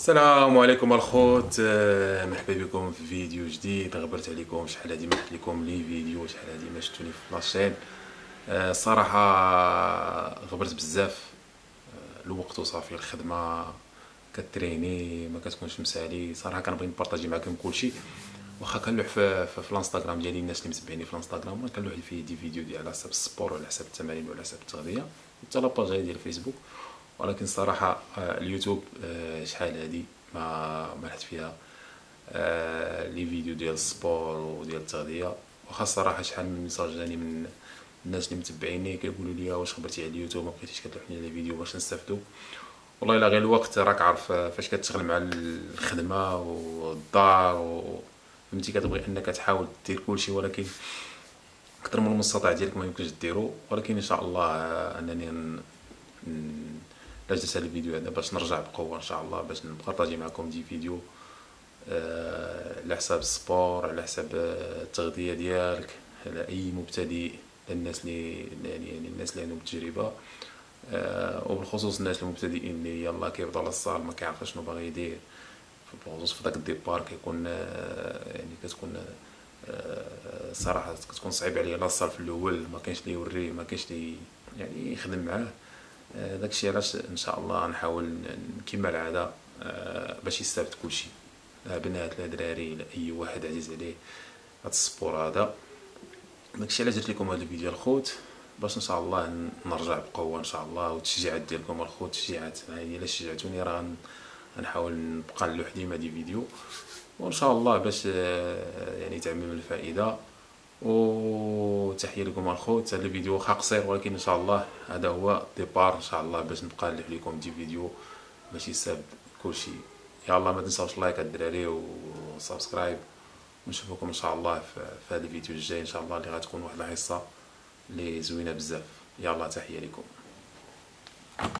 السلام عليكم الخوت. آه، مرحبا بكم في فيديو جديد. غبرت عليكم شحال هادي ما حطيت لكم les vidéos شحال هادي ما شفتوني في la chaîne. آه، الصراحه غبرت بزاف. آه، الوقت وصافي الخدمة كتريني ما كتكونش مسالي. صراحة كنبغي ن partager معكم كلشي. واخا كنلوح في, في, في الانستغرام ديالي الناس اللي متبعيني في الانستغرام كنلوح فيه des vidéos ديال على حساب ال sport وعلى حساب التمارين وعلى حساب التغذية. حتى la page ديال الفيسبوك. ولكن صراحة آه، اليوتيوب آه، شحال هادي؟ ما ما فيها. آه، les vidéos ديال ال sport وديال التغذية. واخا الصراحه شحال من message جاني من الناس اللي متبعيني كيقولوا لي واش خبرتي على اليوتيوب ما بقيتيش كتلوح les vidéos باش نستافدوا؟ والله إلا غير الوقت راك عارف فاش كتشغل مع الخدمة والدار و فهمتي؟ كتبغي أنك تحاول دير كلشي ولكن أكثر من المستطاع ديالك ما يمكنش ديرو ولكن إن شاء الله أنني علاش درت هذا الفيديو هذا باش نرجع بقوة إن شاء الله باش نبارطاجي معكم des vidéos آه، على حساب ال sport على حساب التغذية ديالك على أي مبتدئ للناس اللي يعني, يعني الناس اللي عندهم تجربه آه، وبالخصوص الناس المبتدئين اللي يلا كيبدا ل la salle ما كيعرف شنو باغي يدير. بالخصوص في داك ال départ كيكون آه، يعني كتكون صراحة كتكون صعيب عليه la salle في الأول ما كاينش اللي يوريه ما كاينش اللي يعني يخدم معاه. آه، داكشي علاش إن شاء الله نحاول كما العاده آه، باش يستافد كلشي. لا بنات لا دراري لا أي واحد عزيز عليه هاد ال sport هذا. داكشي علاش درت لكم هذا الفيديو الخوت؟ باش إن شاء الله نرجع بقوة إن شاء الله والتشجيعات ديالكم الخوت التشجيعات يعني إلا شجعتوني راه غنحاول نبقى نلوح ديما des vidéos وإن شاء الله باش آه، يعني تعمم الفائدة. وتحيه لكم الخوت. هذا الفيديو واخا قصير ولكن إن شاء الله هذا هو départ إن شاء الله باش نلوح لكم des vidéos باش يستافد كلشي. يلا ما تنساوش like الدراري و subscribe. ونشوفكم إن شاء الله في هذا الفيديو الجاي إن شاء الله اللي غتكون واحد الحصة اللي زوينة بزاف. يلا تحية لكم.